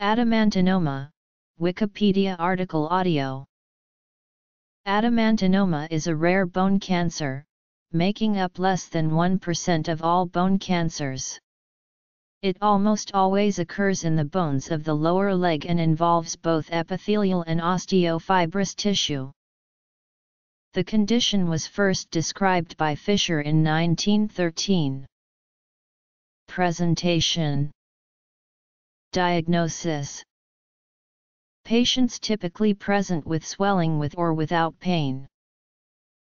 Adamantinoma, Wikipedia article audio Adamantinoma is a rare bone cancer, making up less than 1% of all bone cancers. It almost always occurs in the bones of the lower leg and involves both epithelial and osteofibrous tissue. The condition was first described by Fischer in 1913. Presentation Diagnosis Patients typically present with swelling with or without pain.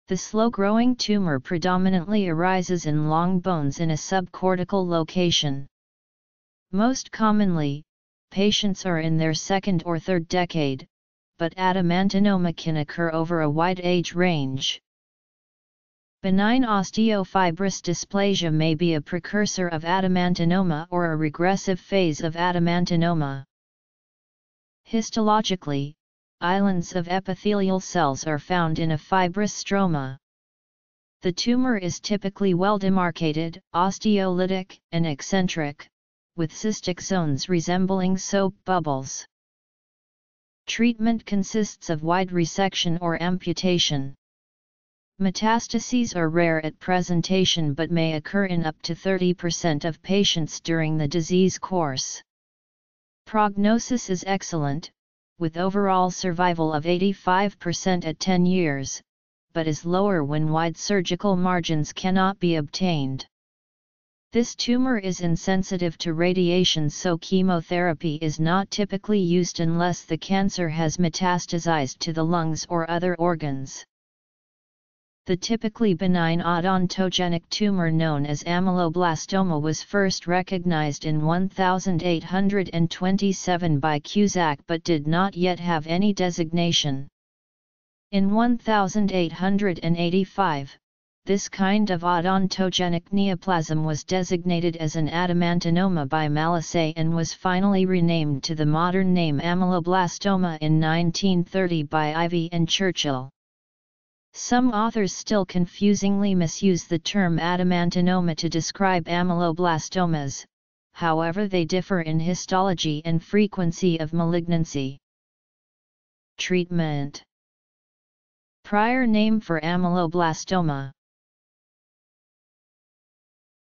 The slow-growing tumor predominantly arises in long bones in a subcortical location. Most commonly, patients are in their second or third decade, but adamantinoma can occur over a wide age range. Benign osteofibrous dysplasia may be a precursor of adamantinoma or a regressive phase of adamantinoma. Histologically, islands of epithelial cells are found in a fibrous stroma. The tumor is typically well demarcated, osteolytic, and eccentric, with cystic zones resembling soap bubbles. Treatment consists of wide resection or amputation. Metastases are rare at presentation but may occur in up to 30% of patients during the disease course. Prognosis is excellent, with overall survival of 85% at 10 years, but is lower when wide surgical margins cannot be obtained. This tumor is insensitive to radiation so chemotherapy is not typically used unless the cancer has metastasized to the lungs or other organs. The typically benign odontogenic tumor known as ameloblastoma was first recognized in 1827 by Cusack but did not yet have any designation. In 1885, this kind of odontogenic neoplasm was designated as an adamantinoma by Malassez and was finally renamed to the modern name ameloblastoma in 1930 by Ivy and Churchill. Some authors still confusingly misuse the term adamantinoma to describe ameloblastomas, however they differ in histology and frequency of malignancy. Treatment. Prior name for ameloblastoma